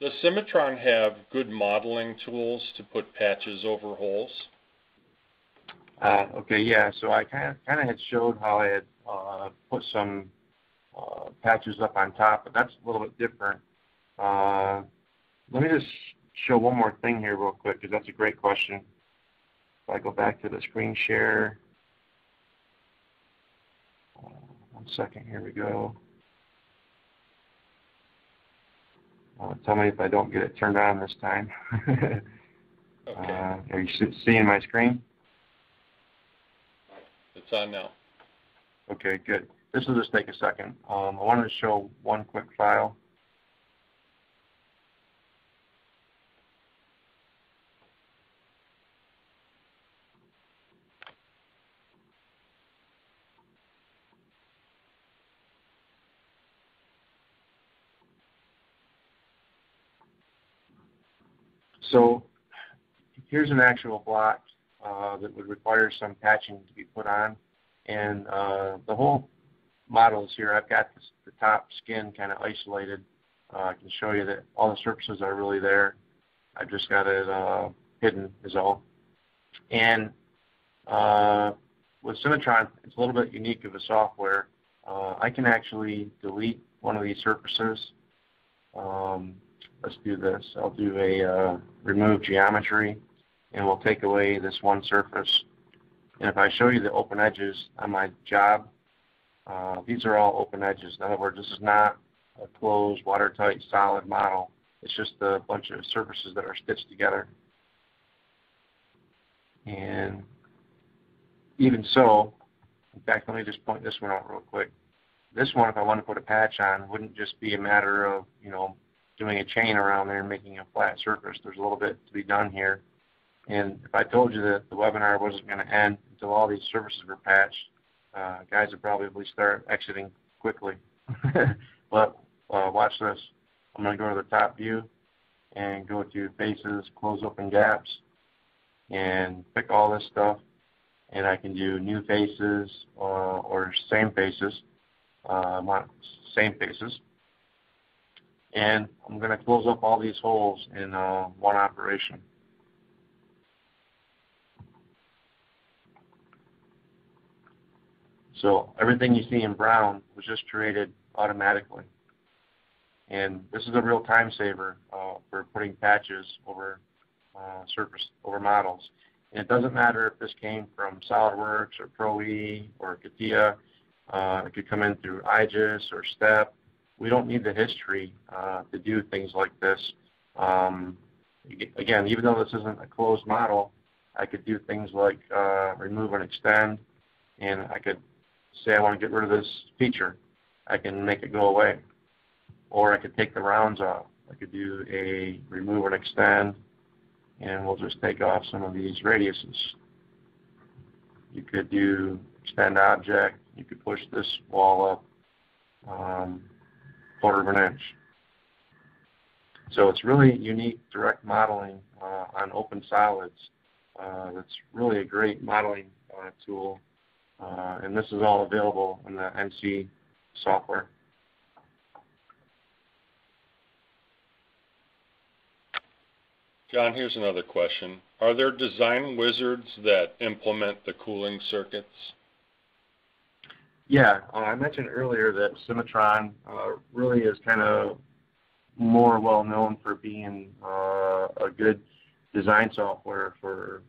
Does Cimatron have good modeling tools to put patches over holes? Uh, okay, yeah. So I kind of kind of had showed how I had uh, put some uh, patches up on top, but that's a little bit different. Uh, let me just show one more thing here real quick because that's a great question. If I go back to the screen share, uh, one second, here we go. Uh, tell me if I don't get it turned on this time. okay. Uh, are you seeing my screen? It's on now. Okay, good. This will just take a second. Um, I wanted to show one quick file. So here's an actual block uh, that would require some patching to be put on. And uh, the whole model is here. I've got this, the top skin kind of isolated. Uh, I can show you that all the surfaces are really there. I've just got it uh, hidden is all. And uh, with Cimatron, it's a little bit unique of a software. Uh, I can actually delete one of these surfaces. Um, let's do this. I'll do a uh, remove geometry and we'll take away this one surface. And if I show you the open edges on my job, uh, these are all open edges. In other words, this is not a closed, watertight, solid model. It's just a bunch of surfaces that are stitched together. And even so, in fact, let me just point this one out real quick. This one, if I want to put a patch on, wouldn't just be a matter of, you know, doing a chain around there and making a flat surface. There's a little bit to be done here. And if I told you that the webinar wasn't going to end until all these surfaces were patched, uh, guys would probably start exiting quickly. but uh, watch this. I'm going to go to the top view and go to faces, close open gaps, and pick all this stuff. And I can do new faces uh, or same faces, uh, same faces. And I'm going to close up all these holes in uh, one operation. So everything you see in brown was just created automatically. And this is a real time saver uh, for putting patches over uh, surface over models. And it doesn't matter if this came from SolidWorks or ProE or CATIA. Uh, it could come in through IGES or STEP. We don't need the history uh, to do things like this. Um, again, even though this isn't a closed model, I could do things like uh, remove and extend, and I could say I want to get rid of this feature, I can make it go away. Or I could take the rounds off. I could do a remove and extend, and we'll just take off some of these radiuses. You could do extend object. You could push this wall up um, quarter of an inch. So it's really unique direct modeling uh, on open solids. Uh, that's really a great modeling uh, tool uh, and this is all available in the NC software. John, here's another question. Are there design wizards that implement the cooling circuits? Yeah, uh, I mentioned earlier that Cimatron uh, really is kind of more well known for being uh, a good design software for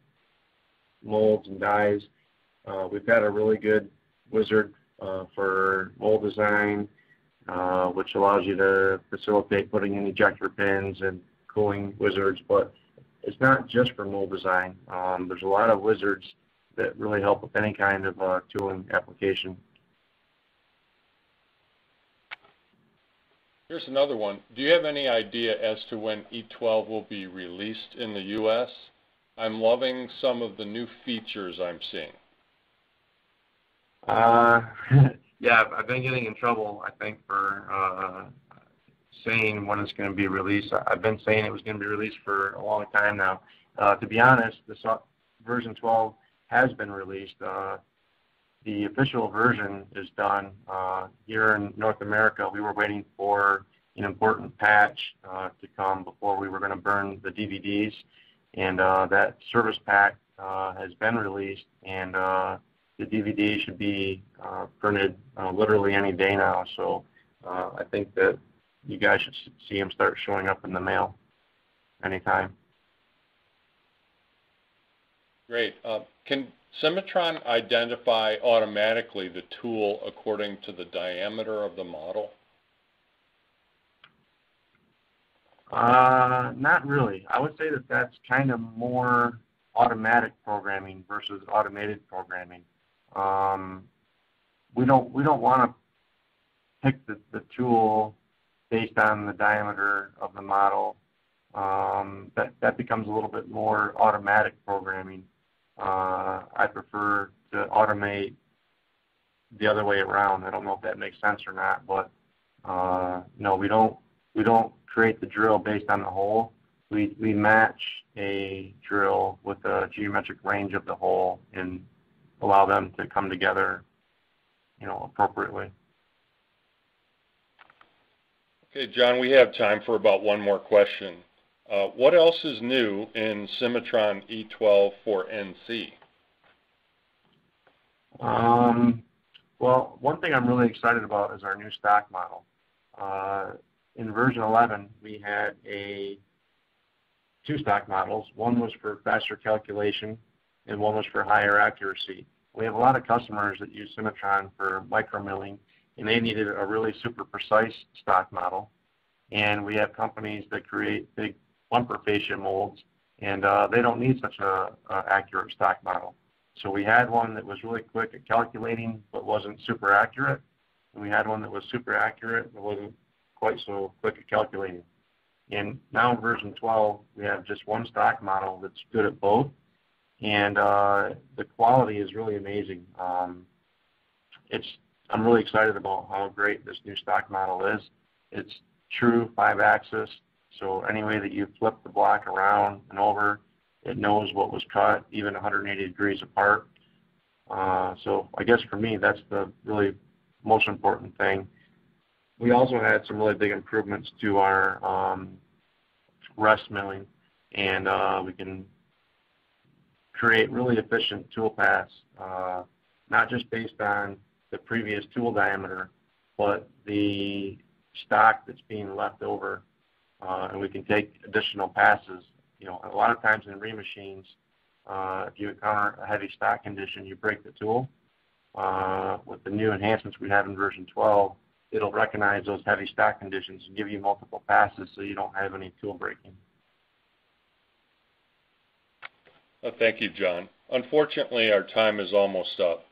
molds and dies. Uh, we've got a really good wizard uh, for mold design, uh, which allows you to facilitate putting in ejector pins and cooling wizards, but it's not just for mold design. Um, there's a lot of wizards that really help with any kind of tooling application. Here's another one. Do you have any idea as to when E12 will be released in the U.S.? I'm loving some of the new features I'm seeing. Uh, yeah, I've been getting in trouble, I think, for uh, saying when it's going to be released. I've been saying it was going to be released for a long time now. Uh, to be honest, the version 12 has been released. Uh, the official version is done. Uh, here in North America, we were waiting for an important patch uh, to come before we were going to burn the DVDs, and uh, that service pack uh, has been released, and uh, the DVD should be uh, printed literally any day now. So I think that you guys should see them start showing up in the mail anytime. Great. Can Cimatron identify automatically the tool according to the diameter of the model? Uh, not really. I would say that that's kind of more automatic programming versus automated programming. Um, we don't we don't want to pick the, the tool based on the diameter of the model. Um, that that becomes a little bit more automatic programming. Uh, I prefer to automate the other way around. I don't know if that makes sense or not, but uh, no, we don't we don't create the drill based on the hole. We we match a drill with the geometric range of the hole and allow them to come together, you know, appropriately. Okay, John, we have time for about one more question. Uh, what else is new in Cimatron E12 for NC? Um, well, one thing I'm really excited about is our new stock model. Uh, in version 11, we had a two stock models. One was for faster calculation, and one was for higher accuracy. We have a lot of customers that use Cimatron for micromilling, and they needed a really super precise stock model. And we have companies that create big bumper fascia molds, and uh, they don't need such a, a accurate stock model. So we had one that was really quick at calculating, but wasn't super accurate. And we had one that was super accurate, but wasn't quite so quick at calculating. And now in version 12, we have just one stock model that's good at both, and uh, the quality is really amazing. Um, it's I'm really excited about how great this new stock model is. It's true five-axis, so any way that you flip the block around and over, it knows what was cut, even 180 degrees apart. Uh, so I guess for me, that's the really most important thing. We also had some really big improvements to our um, rest milling, and uh, we can create really efficient tool paths, uh, not just based on the previous tool diameter, but the stock that's being left over, uh, and we can take additional passes. You know, a lot of times in remachines, uh, if you encounter a heavy stock condition, you break the tool. Uh, with the new enhancements we have in version 12, it'll recognize those heavy stock conditions and give you multiple passes so you don't have any tool breaking. Uh, thank you, John. Unfortunately, our time is almost up.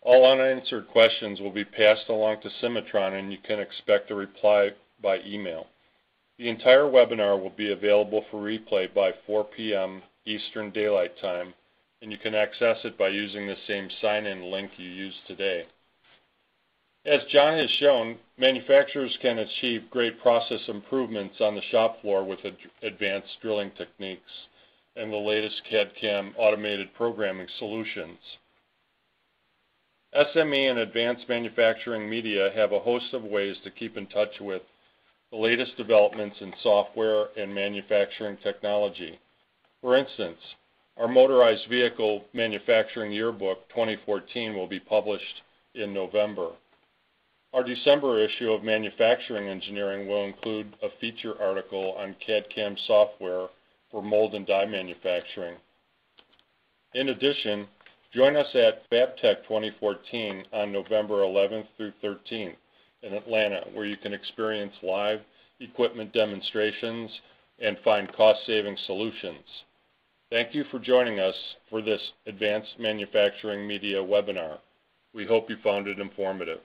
All unanswered questions will be passed along to Cimatron and you can expect a reply by email. The entire webinar will be available for replay by 4 p.m. Eastern Daylight Time, and you can access it by using the same sign-in link you used today. As John has shown, manufacturers can achieve great process improvements on the shop floor with ad advanced drilling techniques and the latest CAD-CAM automated programming solutions. SME and Advanced Manufacturing Media have a host of ways to keep in touch with the latest developments in software and manufacturing technology. For instance, our Motorized Vehicle Manufacturing Yearbook 2014 will be published in November. Our December issue of Manufacturing Engineering will include a feature article on CAD-CAM software for mold and die manufacturing. In addition, join us at FabTech 2014 on November 11th through 13th in Atlanta, where you can experience live equipment demonstrations and find cost-saving solutions. Thank you for joining us for this Advanced Manufacturing Media webinar. We hope you found it informative.